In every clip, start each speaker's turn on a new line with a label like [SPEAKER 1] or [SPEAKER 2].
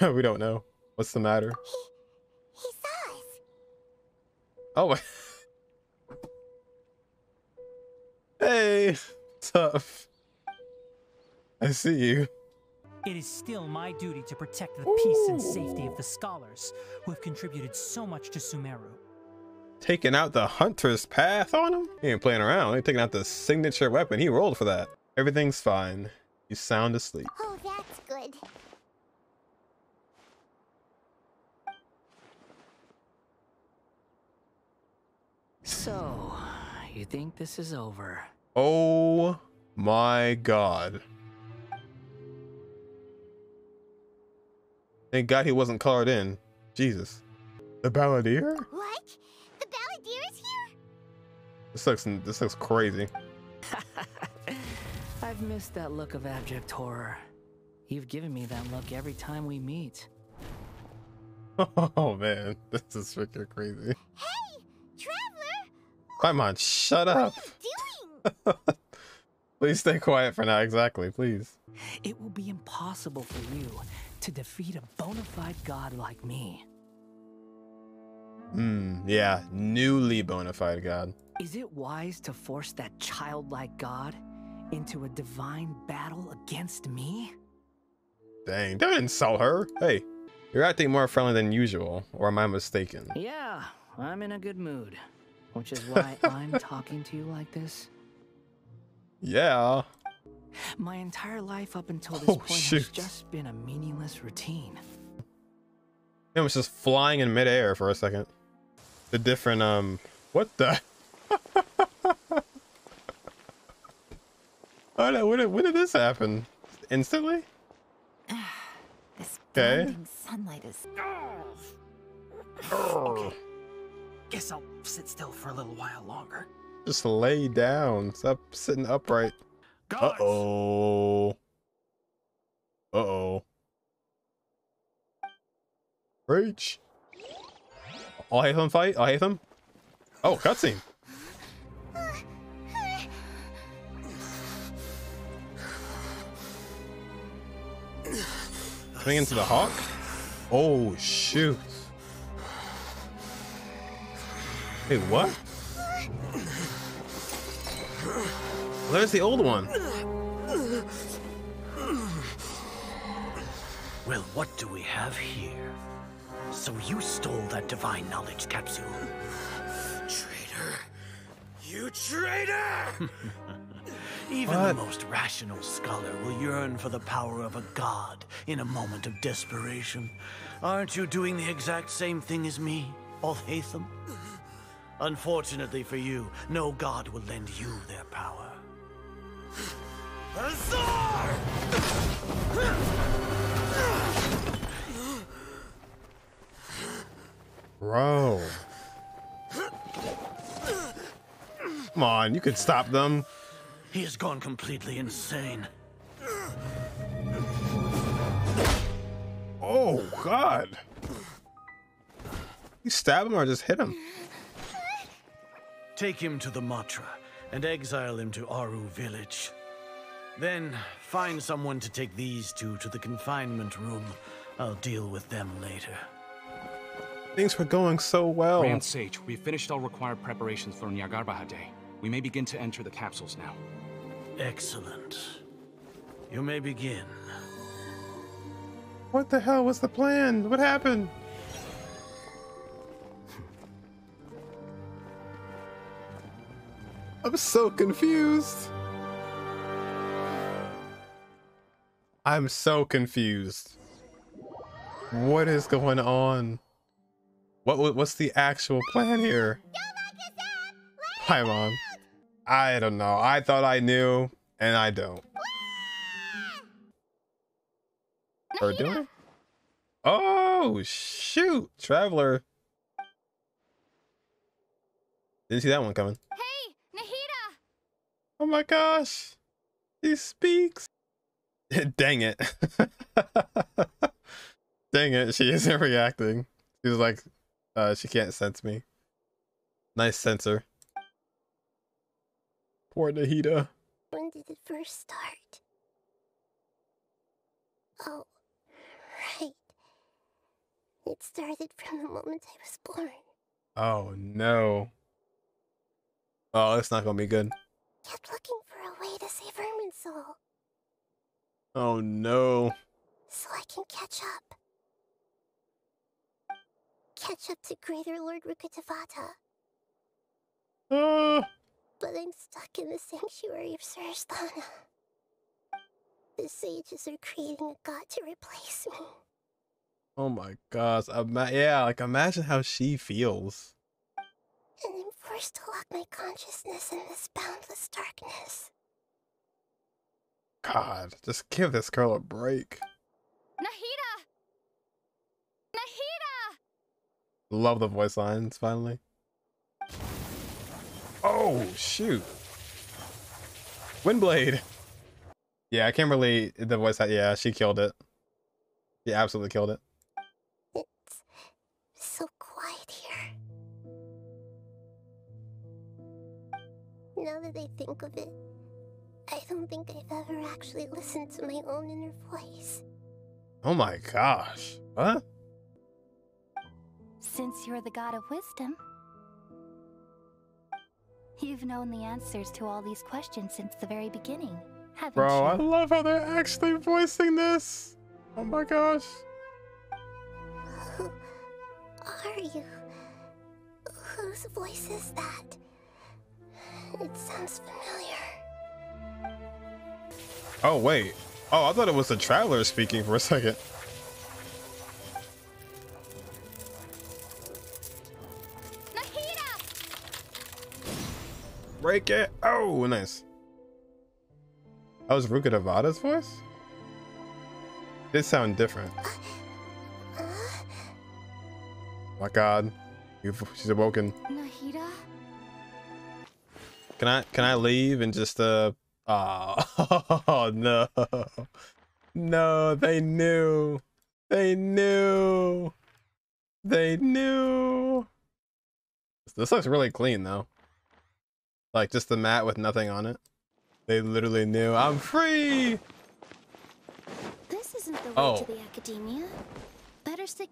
[SPEAKER 1] we don't know. What's the matter?
[SPEAKER 2] He, he saw us.
[SPEAKER 1] Oh. hey, tough. I see you.
[SPEAKER 3] It is still my duty to protect the peace and safety of the scholars who have contributed so much to Sumeru.
[SPEAKER 1] Taking out the hunter's path on him? He ain't playing around. He taking out the signature weapon. He rolled for that. Everything's fine. You sound asleep.
[SPEAKER 2] Oh, that's good.
[SPEAKER 4] So, you think this is over?
[SPEAKER 1] Oh my god. Thank God he wasn't colored in. Jesus. The balladeer?
[SPEAKER 2] What? The balladeer is here?
[SPEAKER 1] This looks this looks crazy.
[SPEAKER 4] I've missed that look of abject horror. You've given me that look every time we meet.
[SPEAKER 1] Oh man, this is freaking crazy.
[SPEAKER 2] Hey, traveler!
[SPEAKER 1] Come on, shut up.
[SPEAKER 2] What are you doing?
[SPEAKER 1] Please stay quiet for now. Exactly, please.
[SPEAKER 4] It will be impossible for you to defeat a bona fide god like me.
[SPEAKER 1] Hmm, yeah, newly bona fide god.
[SPEAKER 4] Is it wise to force that childlike god into a divine battle against me?
[SPEAKER 1] Dang, don't insult her. Hey, you're acting more friendly than usual, or am I mistaken?
[SPEAKER 4] Yeah, I'm in a good mood. Which is why I'm talking to you like this.
[SPEAKER 1] Yeah.
[SPEAKER 4] My entire life up until this
[SPEAKER 1] Oh,
[SPEAKER 4] point has just been a meaningless routine.
[SPEAKER 1] It was just flying in midair for a second. The different, um, what the? Oh no, when did, when did this happen? Instantly?
[SPEAKER 2] This
[SPEAKER 1] Okay.
[SPEAKER 2] sunlight is.
[SPEAKER 3] Okay. Guess I'll sit still for a little while longer.
[SPEAKER 1] Just lay down. Stop sitting upright. Uh oh. Uh oh. Reach. I'll hate them fight. I'll hate them. Oh, cutscene. Coming into the hawk. Oh shoot. Hey, what? There's the old one.
[SPEAKER 5] Well, what do we have here? So you stole that divine knowledge capsule. Traitor! You traitor! Even
[SPEAKER 1] What?
[SPEAKER 5] the most rational scholar will yearn for the power of a god in a moment of desperation. Aren't you doing the exact same thing as me, Alhaitham? Unfortunately for you, no god will lend you their power. Azar!
[SPEAKER 1] Bro. Come on, you can stop them.
[SPEAKER 5] He has gone completely insane.
[SPEAKER 1] Oh, God. You stab him or just hit him?
[SPEAKER 5] Take him to the Matra and exile him to Aaru village. Then find someone to take these two to the confinement room. I'll deal with them later.
[SPEAKER 1] Things were going so well.
[SPEAKER 6] Grand Sage, we've finished all required preparations for Jnagarbha Day. We may begin to enter the capsules now.
[SPEAKER 5] Excellent. You may begin.
[SPEAKER 1] What the hell was the plan? What happened? I'm so confused. I'm so confused. What is going on? What what's the actual plan here? Hi, mom. I don't know. I thought I knew, and I don't. Or do I? Oh shoot, traveler. Didn't see that one coming.
[SPEAKER 2] Hey, Nahida!
[SPEAKER 1] Oh my gosh, he speaks. Dang it. Dang it, she isn't reacting. She's like, uh, she can't sense me. Nice sensor. Poor Nahida.
[SPEAKER 2] When did it first start? Oh, right.
[SPEAKER 7] It started from the moment I was born.
[SPEAKER 1] Oh no. Oh, it's not gonna be good.
[SPEAKER 7] Kept looking for a way to save Irminsul,
[SPEAKER 1] Oh no.
[SPEAKER 7] so I can catch up. Catch up to Greater Lord Rukkhadevata.
[SPEAKER 1] Ah.
[SPEAKER 7] But I'm stuck in the sanctuary of Surasthana. The sages are creating a god to replace me.
[SPEAKER 1] Oh my gosh. Ima- yeah, like imagine how she feels.
[SPEAKER 7] And I'm forced to lock my consciousness in this boundless darkness.
[SPEAKER 1] God, just give this girl a break.
[SPEAKER 7] Nahida! Nahida!
[SPEAKER 1] Love the voice lines finally. Oh shoot. Windblade. Yeah, I can't really the voice yeah, she killed it. She absolutely killed it.
[SPEAKER 7] Now that I think of it, I don't think I've ever actually listened to my own inner voice.
[SPEAKER 1] Oh my gosh. What?
[SPEAKER 7] Since you're the god of wisdom, you've known the answers to all these questions since the very beginning, haven't
[SPEAKER 1] Bro, I love how they're actually voicing this. Oh my gosh.
[SPEAKER 7] Who are you? Whose voice is that? It sounds familiar.
[SPEAKER 1] Oh wait. Oh, I thought it was the traveler speaking for a second.
[SPEAKER 7] Nahida!
[SPEAKER 1] Break it. Oh, nice. That was Rukkhadevata's voice? Did sound different.
[SPEAKER 7] Uh,
[SPEAKER 1] My god. You've, she's awoken.
[SPEAKER 7] Nahida?
[SPEAKER 1] Can I can I leave and just uh oh, no. No, they knew. They knew. They knew. This looks really clean though. Like just the mat with nothing on it. They literally knew. I'm free.
[SPEAKER 7] This isn't the way
[SPEAKER 1] Oh.
[SPEAKER 7] to the academia. Better stick.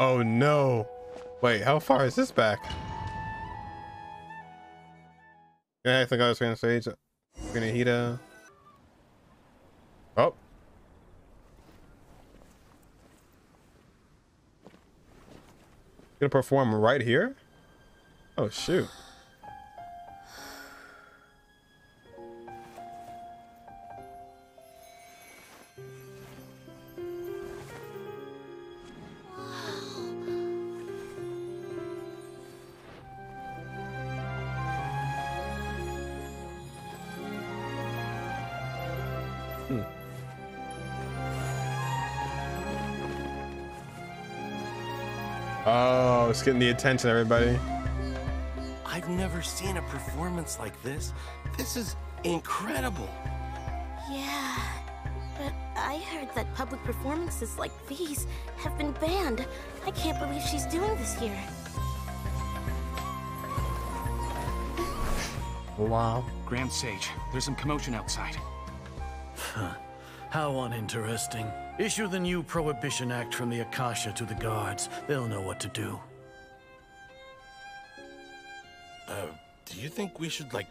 [SPEAKER 1] Oh no. Wait, how far is this back? Yeah, I think I was gonna stage. Grenahita. Oh. Gonna perform right here? Oh shoot. Oh, it's getting the attention, everybody.
[SPEAKER 8] I've never seen a performance like this. This is incredible.
[SPEAKER 7] Yeah. But I heard that public performances like these have been banned. I can't believe she's doing this here.
[SPEAKER 1] Wow.
[SPEAKER 6] Uh, Grand Sage, there's some commotion outside. Huh.
[SPEAKER 5] How uninteresting. Issue the new Prohibition Act from the Akasha to the guards. They'll know what to do.
[SPEAKER 8] Uh, do you think we should, like,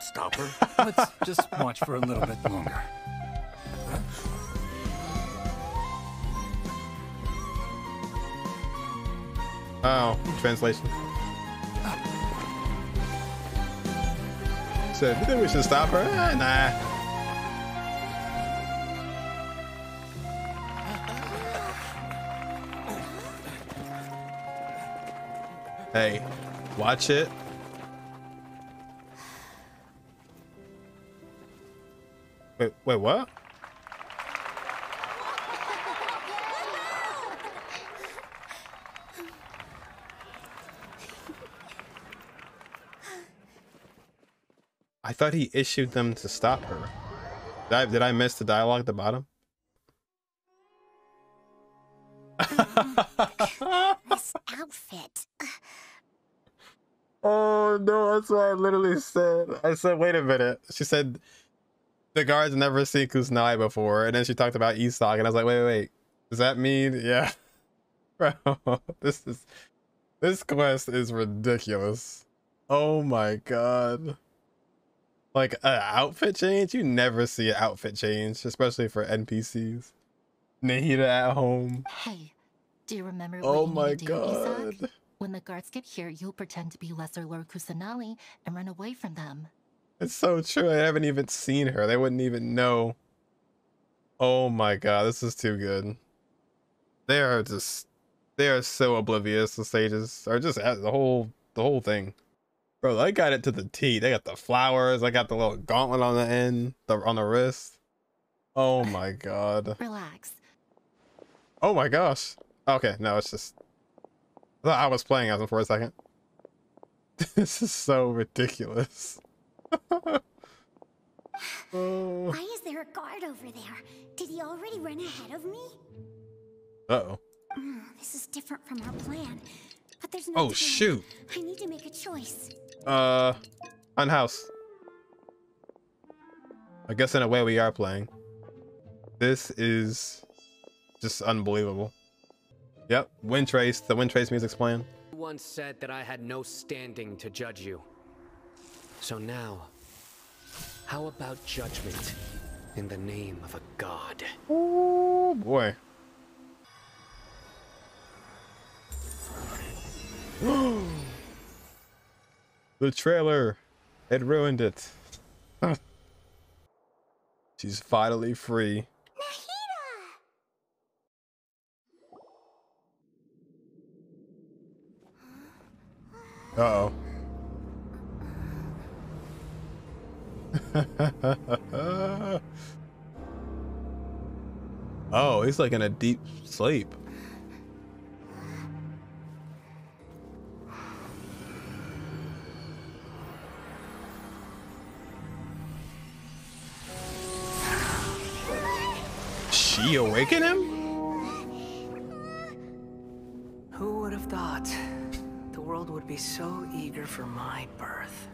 [SPEAKER 8] stop her?
[SPEAKER 9] Let's just watch for a little bit longer.
[SPEAKER 1] Oh, translation. So, do you think we should stop her? Eh, nah. Hey, watch it. Wait, wait, what? I thought he issued them to stop her. Did I, did I miss the dialogue at the bottom? What I literally said. I said, wait a minute. She said the guards never seen Kusanali before, and then she talked about Isak, and I was like, wait, wait, wait. Does that mean yeah? Bro, this is this quest is ridiculous. Oh my god. Like an outfit change? You never see an outfit change, especially for NPCs. Nahida at home.
[SPEAKER 10] Hey, do you remember oh what
[SPEAKER 1] Oh
[SPEAKER 10] you
[SPEAKER 1] my
[SPEAKER 10] god. to do, Isak? When the guards get here, you'll pretend to be Lesser Lord Kusanali and run away from them.
[SPEAKER 1] It's so true. I haven't even seen her. They wouldn't even know. Oh my god, this is too good. They are just they are so oblivious The stages. are just at the whole the whole thing. Bro, they got it to the T. They got the flowers, I got the little gauntlet on the end, the on the wrist. Oh my god.
[SPEAKER 10] Relax.
[SPEAKER 1] Oh my gosh. Okay, no, it's just I thought I was playing as him for a second. This is so ridiculous. oh.
[SPEAKER 7] Why is there a guard over there? Did he already run ahead of me?
[SPEAKER 1] Uh-oh.
[SPEAKER 7] Mm, this is different from our plan. But there's no
[SPEAKER 1] Oh
[SPEAKER 7] time.
[SPEAKER 1] shoot.
[SPEAKER 7] I need to make a choice.
[SPEAKER 1] Uh, unhouse. I guess in a way we are playing. This is just unbelievable. Yep, Wind Trace. The Wind Trace music's playing.
[SPEAKER 11] You once said that I had no standing to judge you. So now, how about judgment in the name of a god?
[SPEAKER 1] Oh boy. the trailer. It ruined it. She's finally free. Uh oh. he's like in a deep sleep. She awaken him?
[SPEAKER 4] Who would have thought world would be so eager for my birth?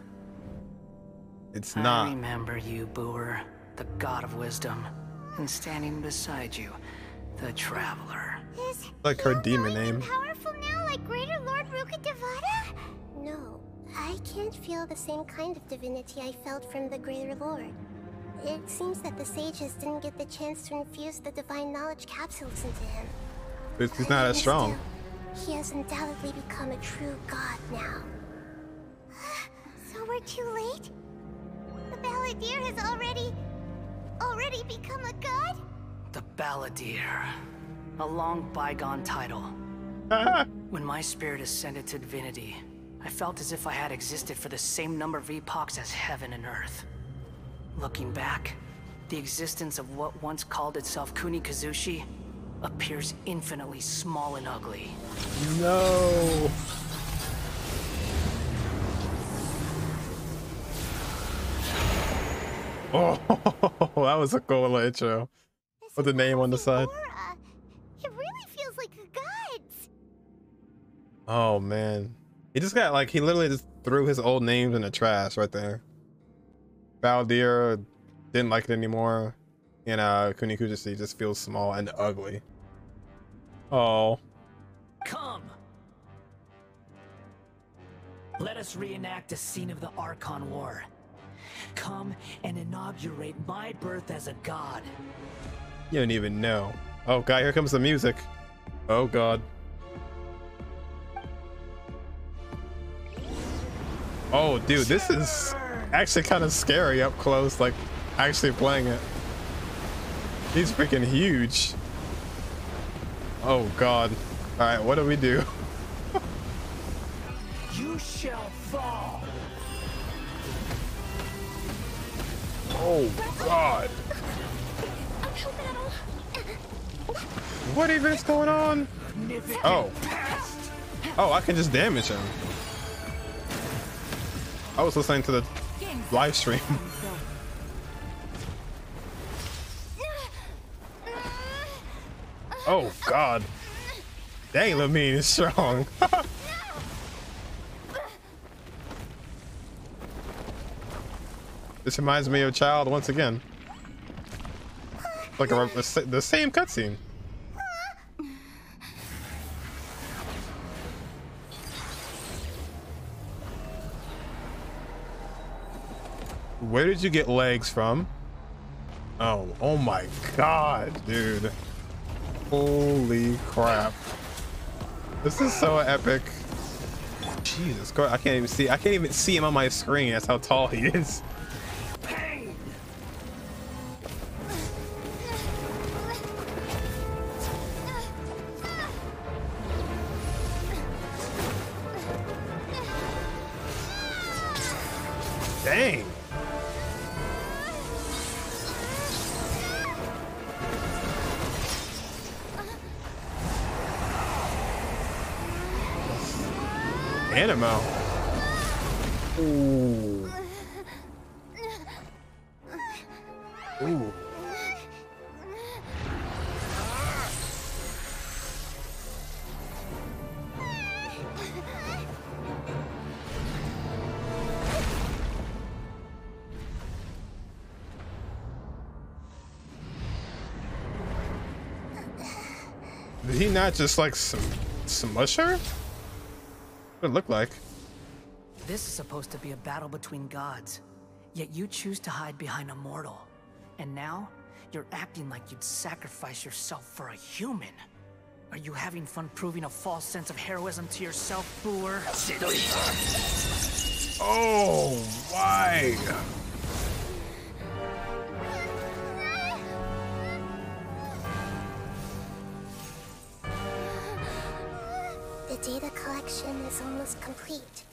[SPEAKER 1] It's not.
[SPEAKER 4] I remember you, Buer, the god of wisdom, and standing beside you, the traveler.
[SPEAKER 7] Is
[SPEAKER 1] Like her demon name.
[SPEAKER 7] powerful now like Greater Lord Rukkhadevata? No, I can't feel the same kind of divinity I felt from the Greater Lord. It seems that the sages didn't get the chance to infuse the divine knowledge capsules into him.
[SPEAKER 1] He's he's not as strong.
[SPEAKER 7] still, He has undoubtedly become a true god now. so we're too late? The Balladeer has already... already become a god?
[SPEAKER 4] The Balladeer. A long bygone title. when my spirit ascended to divinity, I felt as if I had existed for the same number of epochs as heaven and earth. Looking back, the existence of what once called itself Kunikuzushi appears infinitely small and ugly.
[SPEAKER 1] No. Oh, that was a cool little intro with the name on the side.
[SPEAKER 7] Aura. It really feels like a god's.
[SPEAKER 1] Oh man, he just got like he literally just threw his old names in the trash right there. Baldir didn't like it anymore, and uh, Kunikuzushi just feels small and ugly. Oh,
[SPEAKER 4] Come! Let us reenact a scene of the Archon War. Come and inaugurate my birth as a god.
[SPEAKER 1] you don't even know. Oh god, here comes the music. Oh god. Oh dude, this is actually kind of scary up close, like actually playing it. He's freaking huge. Oh god. Alright, what do we do?
[SPEAKER 4] You shall fall!
[SPEAKER 1] Oh god. What even is going on? Oh. Oh, I can just damage him. I was listening to the live stream. Oh God. Dang, Lamine is strong. this reminds me of Childe once again. Like a, the same cutscene. Where did you get legs from? Oh, oh my god, dude. Holy crap. This is so epic. Jesus Christ, I can't even see I can't even see him on my screen. That's how tall he is. Not just like some smush her? What it look like?
[SPEAKER 4] This is supposed to be a battle between gods, yet you choose to hide behind a mortal. And now, you're acting like you'd sacrifice yourself for a human. Are you having fun proving a false sense of heroism to yourself, Buer?
[SPEAKER 1] Oh, why?
[SPEAKER 7] Data collection is almost complete.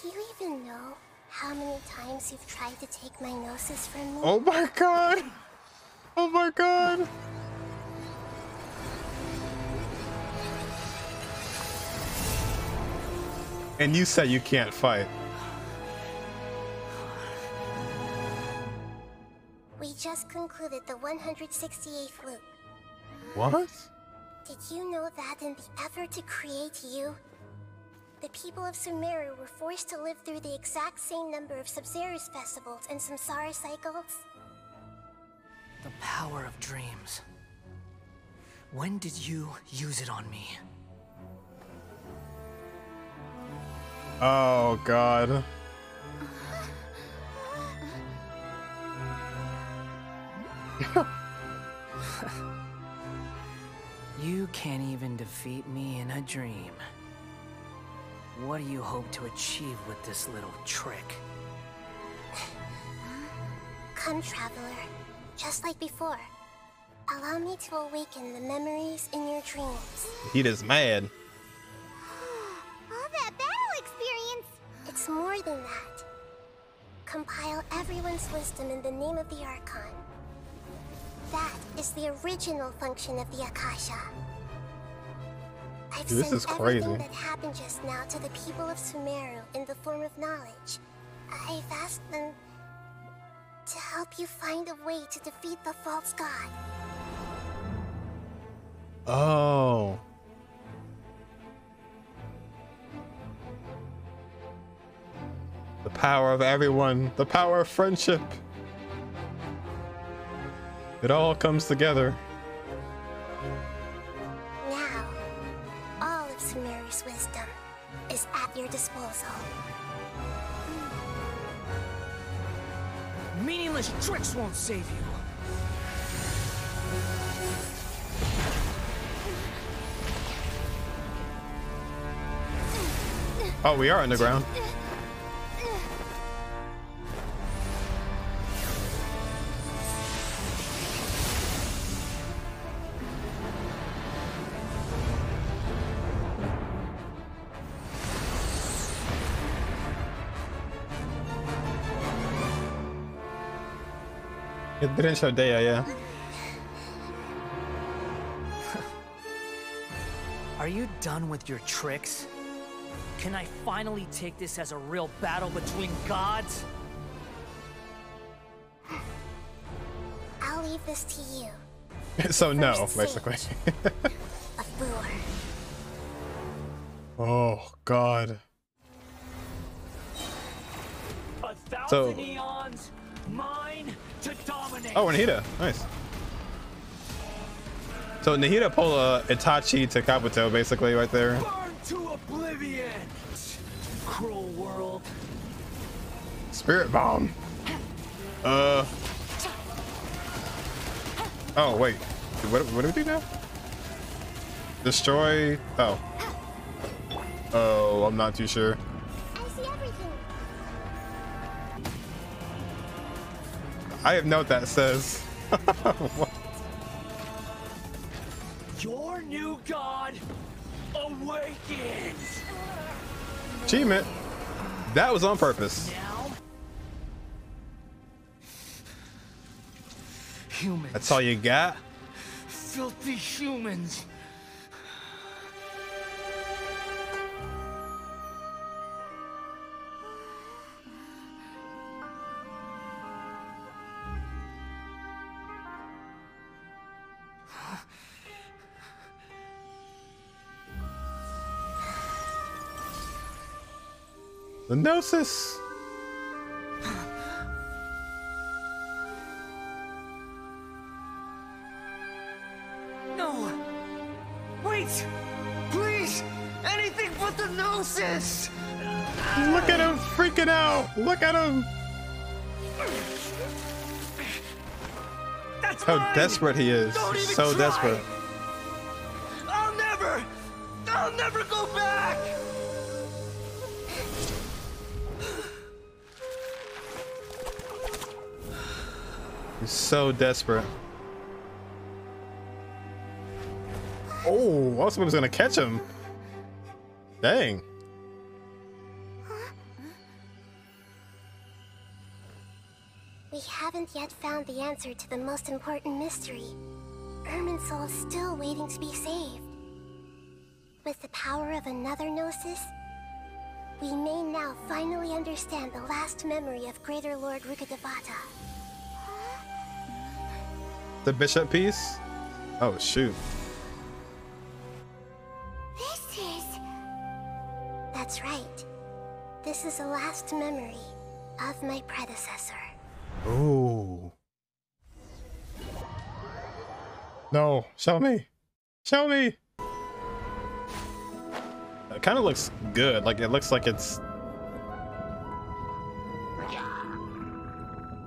[SPEAKER 7] Do you even know how many times you've tried to take my gnosis from me?
[SPEAKER 1] Oh my god. Oh my god. And you said you can't fight.
[SPEAKER 7] We just concluded the 168th loop.
[SPEAKER 1] What?
[SPEAKER 7] Did you know that in the effort to create you, the people of Sumeru were forced to live through the exact same number of Sabzeruz festivals and Samsara cycles?
[SPEAKER 4] The power of dreams. When did you use it on me?
[SPEAKER 1] Oh god.
[SPEAKER 4] You can't even defeat me in a dream. What do you hope to achieve with this little trick?
[SPEAKER 7] Come, Traveler. Just like before. Allow me to awaken the memories in your dreams.
[SPEAKER 1] He is mad.
[SPEAKER 7] All that battle experience! It's more than that. Compile everyone's wisdom in the name of the Archon. That is the original function of the Akasha. I've
[SPEAKER 1] Dude, this
[SPEAKER 7] sent
[SPEAKER 1] is
[SPEAKER 7] everything that happened just now to the people of Sumeru in the form of knowledge. I've asked them to help you find a way to defeat the false god.
[SPEAKER 1] Oh. The power of everyone. The power of friendship. It all comes together.
[SPEAKER 7] Now, all of Sumeru's wisdom is at your disposal.
[SPEAKER 4] Meaningless tricks won't save you.
[SPEAKER 1] Oh, we are underground. It didn't show Dea, yeah.
[SPEAKER 4] Are you done with your tricks? Can I finally take this as a real battle between gods?
[SPEAKER 7] I'll leave this to you,
[SPEAKER 1] so no,
[SPEAKER 7] First
[SPEAKER 1] basically.
[SPEAKER 7] of Buer.
[SPEAKER 1] oh god.
[SPEAKER 3] A thousand
[SPEAKER 1] So-
[SPEAKER 3] eons, mine to
[SPEAKER 1] Oh, Nahida. Nice. So Nahida pulled a Itachi to Kabuto, basically, right there.
[SPEAKER 3] Burn to oblivion. Cruel world.
[SPEAKER 1] Spirit bomb. Uh. Oh, wait. What, what do we do now? Destroy. Oh. Oh, I'm not too sure.
[SPEAKER 7] I
[SPEAKER 1] have no what that says. What?
[SPEAKER 5] Your new god awakens!
[SPEAKER 1] Achievement. That was on purpose.
[SPEAKER 5] Humans.
[SPEAKER 1] That's all you got?
[SPEAKER 5] Filthy humans.
[SPEAKER 1] The Gnosis.
[SPEAKER 5] No! Wait! Please! Anything but the Gnosis!
[SPEAKER 1] Look at him freaking out. Look at him.
[SPEAKER 5] That's
[SPEAKER 1] How
[SPEAKER 5] mine!
[SPEAKER 1] desperate he is.
[SPEAKER 5] Don't
[SPEAKER 1] So
[SPEAKER 5] try!
[SPEAKER 1] desperate.
[SPEAKER 5] I'll never! I'll never go back!
[SPEAKER 1] He's so desperate. Oh, I thought was gonna catch him. Dang.
[SPEAKER 7] We haven't yet found the answer to the most important mystery. Irminsul is still waiting to be saved. With the power of another Gnosis, we may now finally understand the last memory of Greater Lord Rukkhadevata.
[SPEAKER 1] The bishop piece? Oh shoot.
[SPEAKER 7] This is... That's right. This is the last memory of my predecessor.
[SPEAKER 1] Ooh. No, show me. Show me. It kind of looks good. Like it looks like it's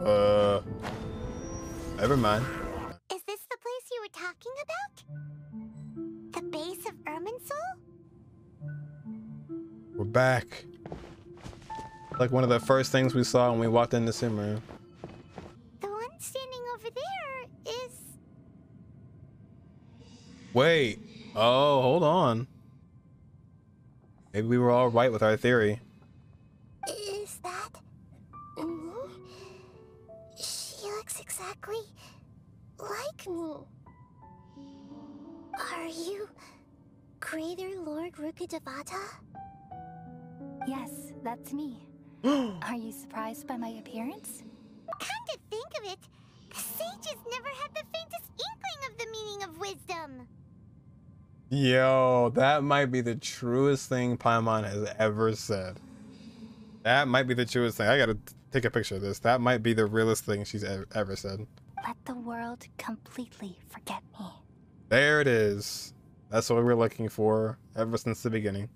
[SPEAKER 1] Uh Never mind. Back. Like one of the first things we saw when we walked in the sim room.
[SPEAKER 7] The one standing over there is...
[SPEAKER 1] Wait. Oh, hold on. Maybe we were all right with our theory.
[SPEAKER 10] That's me. Are you surprised by my appearance?
[SPEAKER 7] Come to think of it, the sages never had the faintest inkling of the meaning of wisdom.
[SPEAKER 1] Yo, that might be the truest thing Paimon has ever said. That might be the truest thing. I gotta take a picture of this. That might be the realest thing she's ever, ever said.
[SPEAKER 10] Let the world completely forget me.
[SPEAKER 1] There it is. That's what we were looking for ever since the beginning.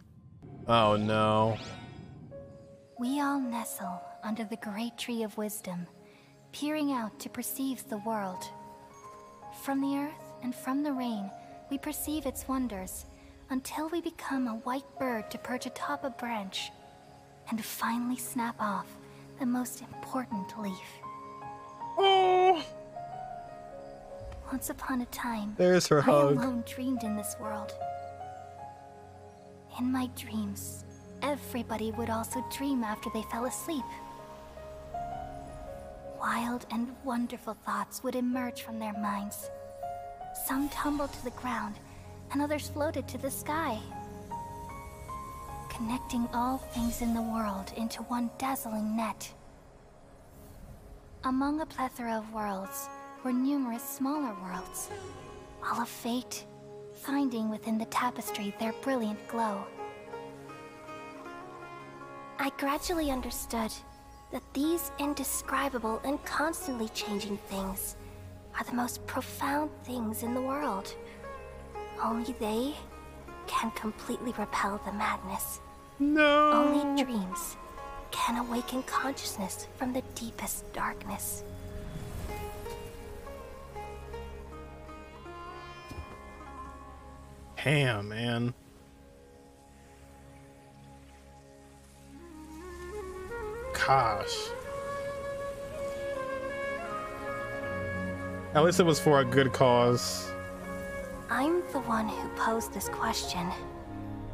[SPEAKER 1] Oh no.
[SPEAKER 10] We all nestle under the great tree of wisdom, peering out to perceive the world. From the earth and from the rain, we perceive its wonders until we become a white bird to perch atop a branch and finally snap off the most important leaf.
[SPEAKER 1] Oh!
[SPEAKER 10] Once upon a time,
[SPEAKER 1] There's her
[SPEAKER 10] I
[SPEAKER 1] hug.
[SPEAKER 10] alone dreamed in this world. In my dreams, everybody would also dream after they fell asleep. Wild and wonderful thoughts would emerge from their minds. Some tumbled to the ground, and others floated to the sky. Connecting all things in the world into one dazzling net. Among a plethora of worlds were numerous smaller worlds, all of fate, finding within the tapestry their brilliant glow. I gradually understood that these indescribable and constantly changing things are the most profound things in the world. Only they can completely repel the madness.
[SPEAKER 1] No.
[SPEAKER 10] Only dreams can awaken consciousness from the deepest darkness.
[SPEAKER 1] Damn, man. Gosh. At least it was for a good cause.
[SPEAKER 10] I'm the one who posed this question,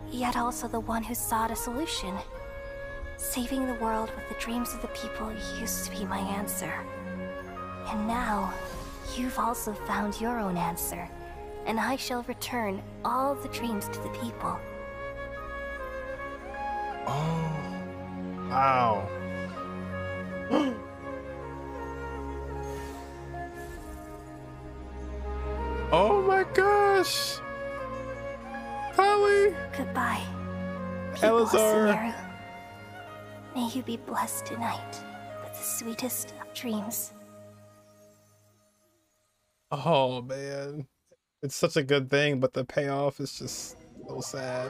[SPEAKER 10] yet also the one who sought a solution. Saving the world with the dreams of the people used to be my answer. And now, you've also found your own answer, and I shall return all the dreams to the people.
[SPEAKER 1] Oh. Wow. oh my gosh. Holly.
[SPEAKER 10] Goodbye. Eleazar. May you be blessed tonight with the sweetest of dreams.
[SPEAKER 1] Oh man. It's such a good thing, but the payoff is just so sad.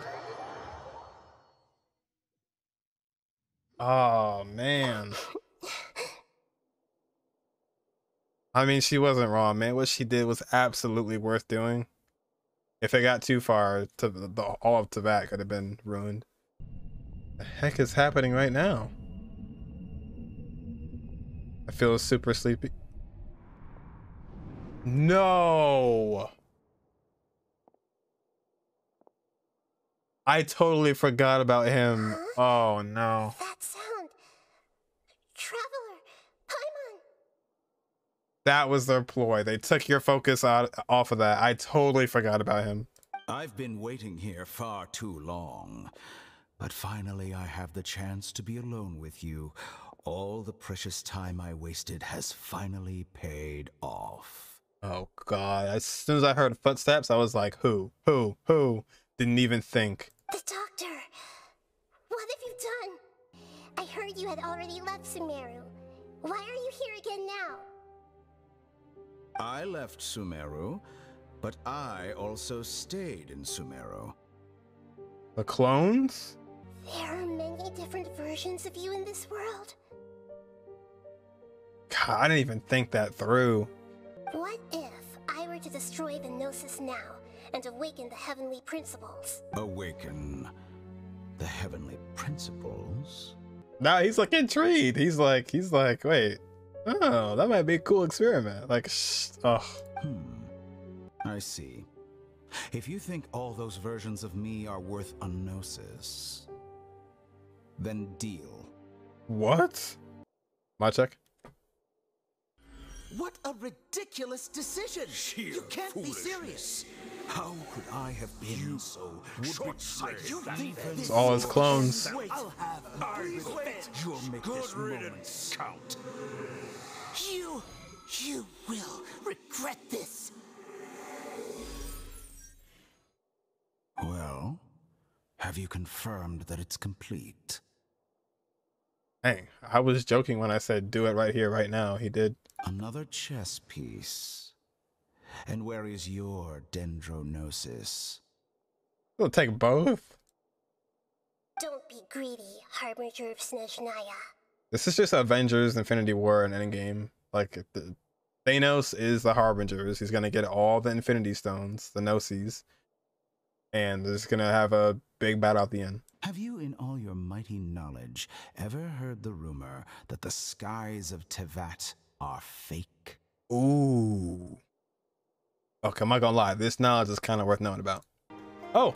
[SPEAKER 1] Oh man. I mean, she wasn't wrong, man. What she did was absolutely worth doing. If it got too far, to the, all of Teyvat could have been ruined. The heck is happening right now? I feel super sleepy. No. I totally forgot about him. Oh no.
[SPEAKER 7] That sound. Traveler. Paimon.
[SPEAKER 1] That was their ploy. They took your focus out off of that. I totally forgot about him.
[SPEAKER 12] I've been waiting here far too long. But finally, I have the chance to be alone with you. All the precious time I wasted has finally paid off.
[SPEAKER 1] Oh god. As soon as I heard footsteps, I was like, who? Who? Who? Didn't even think.
[SPEAKER 7] The doctor. What have you done? I heard you had already left Sumeru. Why are you here again now?
[SPEAKER 12] I left Sumeru, but I also stayed in Sumeru.
[SPEAKER 1] The clones?
[SPEAKER 7] There are many different versions of you in this world.
[SPEAKER 1] God, I didn't even think that through.
[SPEAKER 7] What if I were to destroy the Gnosis now and awaken the heavenly principles?
[SPEAKER 12] Awaken the heavenly principles.
[SPEAKER 1] Now he's like intrigued. He's like, he's like, wait, oh, that might be a cool experiment. Like, shh, oh,
[SPEAKER 12] Hmm. I see. If you think all those versions of me are worth a gnosis, then deal.
[SPEAKER 1] what? My check.
[SPEAKER 5] What a ridiculous decision! you can't be serious.
[SPEAKER 12] How could I have been so short-sighted?
[SPEAKER 5] You think
[SPEAKER 1] It's all his clones.
[SPEAKER 5] I'll have
[SPEAKER 12] You'll make this moment count.
[SPEAKER 5] You, you will regret this.
[SPEAKER 12] Well, have you confirmed that it's complete?
[SPEAKER 1] Hey, I was joking when I said do it right here, right now. He did.
[SPEAKER 12] Another chess piece. And where is your Dendro Gnosis?
[SPEAKER 1] We'll take both.
[SPEAKER 7] Don't be greedy, Harbinger of Snezhnaya.
[SPEAKER 1] This is just Avengers, Infinity War, and Endgame. Like the, Thanos is the Harbingers. He's gonna get all the Infinity Stones, the Gnosis, and they're just gonna have a big battle at the end.
[SPEAKER 12] Have you, in all your mighty knowledge, ever heard the rumor that the skies of Teyvat are fake?
[SPEAKER 1] Ooh. Okay, I'm not gonna lie. This knowledge is kind of worth knowing about. Oh,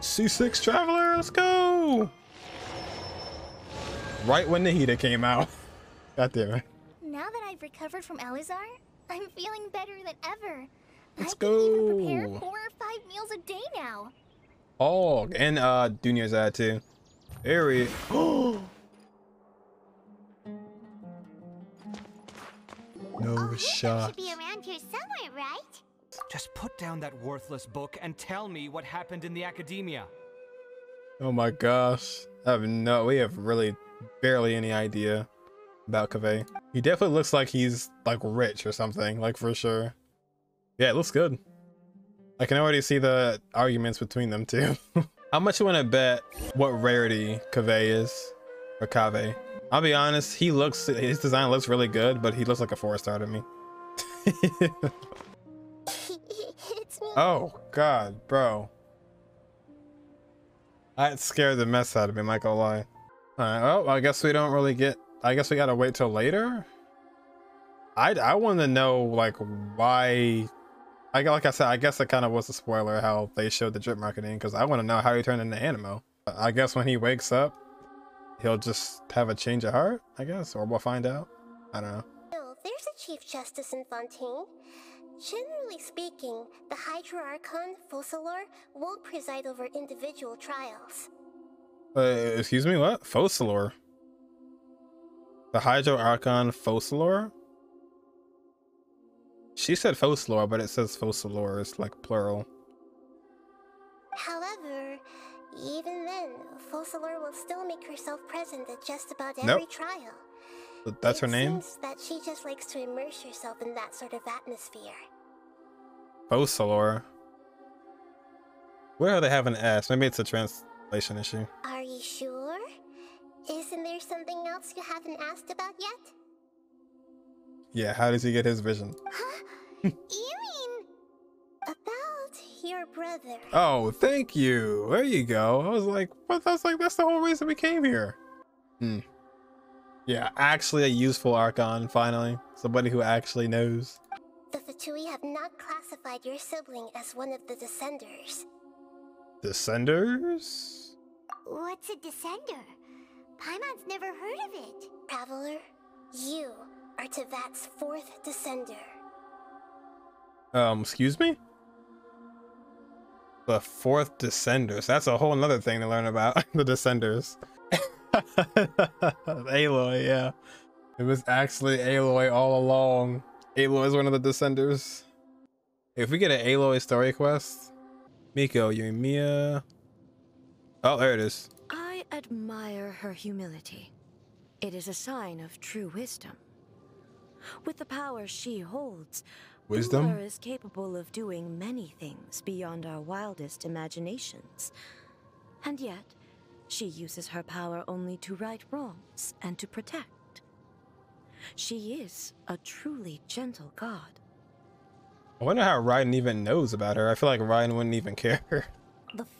[SPEAKER 1] C6 Traveler, let's go! Right when Nahida came out. God damn it.
[SPEAKER 13] Now that I've recovered from Eleazar, I'm feeling better than ever.
[SPEAKER 1] Let's
[SPEAKER 13] I can even
[SPEAKER 1] go.
[SPEAKER 13] prepare four or five meals a day now.
[SPEAKER 1] Oh, and uh, Dunya's at too. Here we. Oh. no shot.
[SPEAKER 13] Should be around here somewhere, right?
[SPEAKER 14] Just put down that worthless book and tell me what happened in the academia.
[SPEAKER 1] Oh my gosh. I have no. We have really barely any idea about Kaveh. He definitely looks like he's like rich or something, like for sure. Yeah, it looks good. I can already see the arguments between them two. How much you want to bet what rarity Kaveh is? Or Kaveh. I'll be honest, he looks his design looks really good, but he looks like a four star to me. oh god, bro. That scared the mess out of me, Might gonna lie. Alright, well, I guess we don't really get I guess we gotta wait till later. I I want to know like why. I like I said, I guess it kind of was a spoiler how they showed the drip marketing because I want to know how he turned into Anemo. I guess when he wakes up, he'll just have a change of heart. I guess, or we'll find out. I don't know.
[SPEAKER 7] No, there's a Chief Justice in Fontaine. Generally speaking, the Hydro Archon, Focalors, won't preside over individual trials.
[SPEAKER 1] Uh, excuse me, what? Focalors? The Hydro Archon Focalors? She said Focalors, but it says Focalors, it's like plural.
[SPEAKER 7] However, even then, Focalors will still make herself present at just about every nope. trial.
[SPEAKER 1] That's it her name?
[SPEAKER 7] Seems that she just likes to immerse herself in that sort of atmosphere.
[SPEAKER 1] Focalors. Where are they having an S? Maybe it's a issue.
[SPEAKER 7] Are you sure? Isn't there something else you haven't asked about yet?
[SPEAKER 1] Yeah, how does he get his vision?
[SPEAKER 7] Huh? you mean about your brother?
[SPEAKER 1] Oh, thank you. There you go. I was like, what? That's like that's the whole reason we came here. Hmm. Yeah, actually a useful Archon, finally. Somebody who actually knows.
[SPEAKER 7] The Fatui have not classified your sibling as one of the Descenders.
[SPEAKER 1] Descenders?
[SPEAKER 13] What's a Descender? Paimon's never heard of it.
[SPEAKER 7] Traveler, you are Teyvat's fourth Descender.
[SPEAKER 1] Um, excuse me? The fourth Descenders. That's a whole nother thing to learn about. the Descenders. Aloy, yeah. It was actually Aloy all along. Aloy is one of the Descenders. If we get an Aloy story quest, Miko, Yoimiya. Oh, there it is.
[SPEAKER 15] I admire her humility. It is a sign of true wisdom. With the power she holds,
[SPEAKER 1] wisdom
[SPEAKER 15] is capable of doing many things beyond our wildest imaginations. And yet, she uses her power only to right wrongs and to protect. She is a truly gentle god.
[SPEAKER 1] I wonder how Raiden even knows about her. I feel like Raiden wouldn't even care.
[SPEAKER 13] The first thing you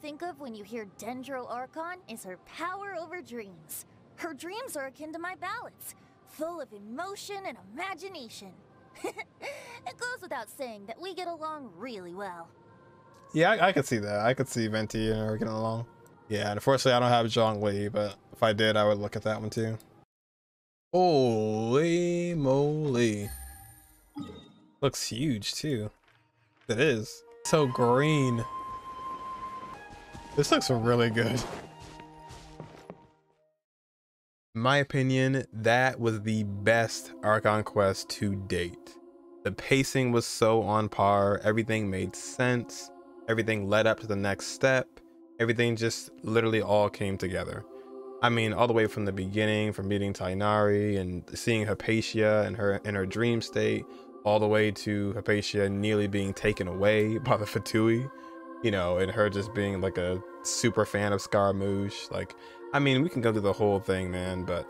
[SPEAKER 13] think of when you hear Dendro Archon is her power over dreams. Her dreams are akin to my ballads, full of emotion and imagination. it goes without saying that we get along really well.
[SPEAKER 1] Yeah, I, I could see that. I could see Venti and her getting along. Yeah, unfortunately I don't have Zhongli, but if I did, I would look at that one too. Holy moly. Looks huge too. It is. So green. This looks really good. In my opinion, that was the best Archon quest to date. The pacing was so on par, everything made sense, everything led up to the next step, everything just literally all came together. I mean, all the way from the beginning, from meeting Tighnari and seeing Hypatia and her in her dream state, all the way to Hypatia nearly being taken away by the Fatui, you know, and her just being like a super fan of Scaramouche. Like, I mean, we can go through the whole thing, man, but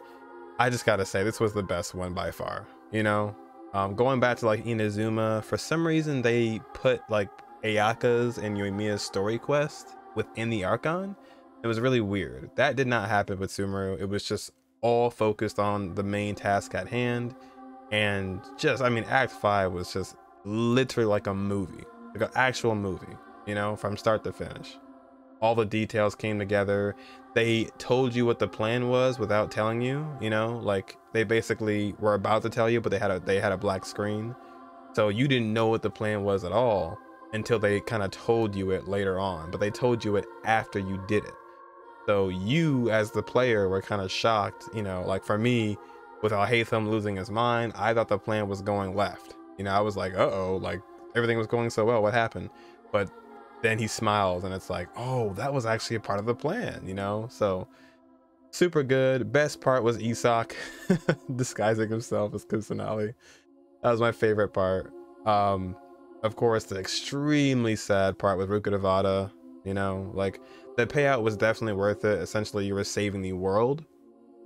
[SPEAKER 1] I just gotta say, this was the best one by far, you know? Um, going back to like Inazuma, for some reason they put like Ayaka's and Yoimiya's story quest within the Archon. It was really weird. That did not happen with Sumeru. It was just all focused on the main task at hand. And just, I mean, Act 5 was just literally like a movie, like an actual movie, you know, from start to finish all the details came together. They told you what the plan was without telling you, you know, like they basically were about to tell you, but they had a they had a black screen. So you didn't know what the plan was at all until they kind of told you it later on, but they told you it after you did it. So you as the player were kind of shocked, you know, like for me, with Alhaitham losing his mind, I thought the plan was going left. You know, I was like, uh-oh, like everything was going so well, what happened? But then he smiles and it's like, oh, that was actually a part of the plan, you know? So super good. Best part was Isak disguising himself as Kusanali. That was my favorite part. Um, of course, the extremely sad part with Rukkhadevata, You know, like the payout was definitely worth it. Essentially, you were saving the world.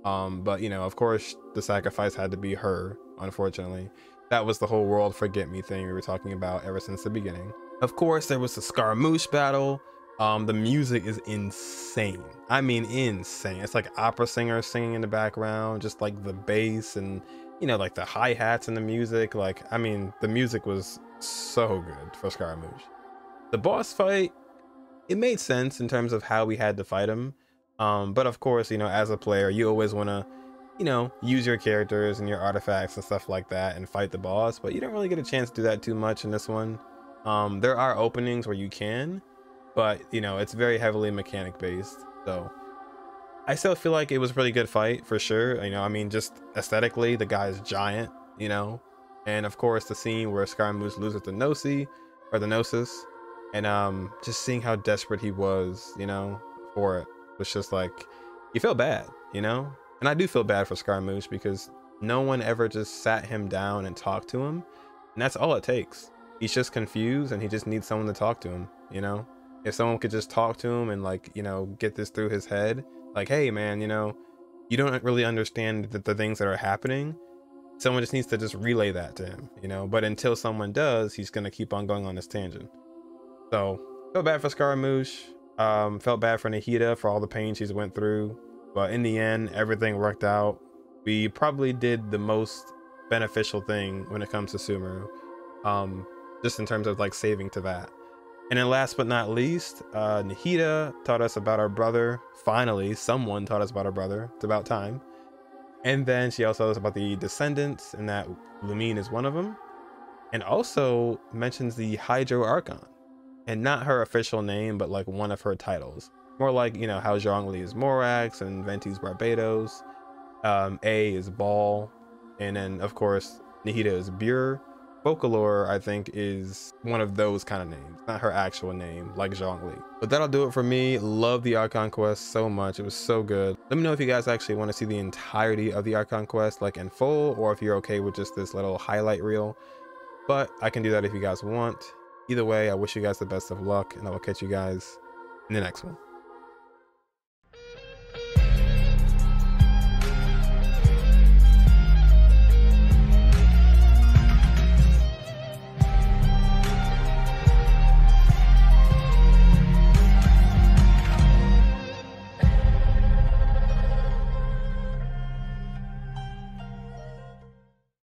[SPEAKER 1] Um, but you know, of course, the sacrifice had to be her. Unfortunately, that was the whole world forget me thing we were talking about ever since the beginning. Of course, there was the Scaramouche battle. Um, the music is insane. I mean, insane. It's like opera singers singing in the background, just like the bass and you know, like the hi hats and the music. Like, I mean, the music was so good for Scaramouche. The boss fight, it made sense in terms of how we had to fight him. Um, but of course, you know, as a player, you always want to, you know, use your characters and your artifacts and stuff like that and fight the boss. But you don't really get a chance to do that too much in this one. Um, there are openings where you can, but you know, it's very heavily mechanic based. So I still feel like it was a really good fight for sure. You know, I mean, just aesthetically, the guy's giant, you know, and of course the scene where Scaramouche loses the Gnosi or the Gnosis, and um, just seeing how desperate he was, you know, for it was just like you feel bad, you know, and I do feel bad for Scaramouche because no one ever just sat him down and talked to him, and that's all it takes. He's just confused and he just needs someone to talk to him, you know. If someone could just talk to him and like you know get this through his head, like hey man, you know, you don't really understand the, the things that are happening someone just needs to just relay that to him, you know. But until someone does, he's gonna keep on going on this tangent. So felt bad for Scaramouche. Um, felt bad for Nahida for all the pain she's went through. But in the end, everything worked out. We probably did the most beneficial thing when it comes to Sumeru. Um, just in terms of like saving to that. And then last but not least, uh, Nahida taught us about our brother. Finally, someone taught us about our brother. It's about time. And then she also tells us about the descendants and that Lumine is one of them. And also mentions the Hydro Archon. And not her official name, but like one of her titles. More like, you know, how Zhongli is Morax and Venti's Barbatos. Um, Ei is Baal. And then, of course, Nahida is Buer. Focalors, I think, is one of those kind of names, not her actual name, like Zhongli. But that'll do it for me. Love the Archon Quest so much. It was so good. Let me know if you guys actually want to see the entirety of the Archon Quest, like in full, or if you're okay with just this little highlight reel. But I can do that if you guys want. Either way, I wish you guys the best of luck, and I will catch you guys in the next one.